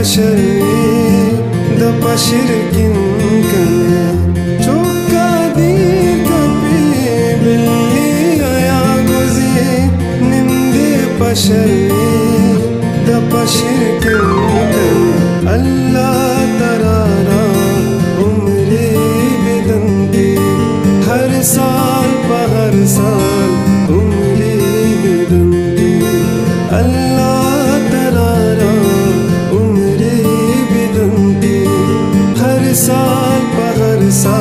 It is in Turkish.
بشري ده بشرك كمان çok kadir tabi belli ayağı gözü nimdi başarı da başarı सा पगर सा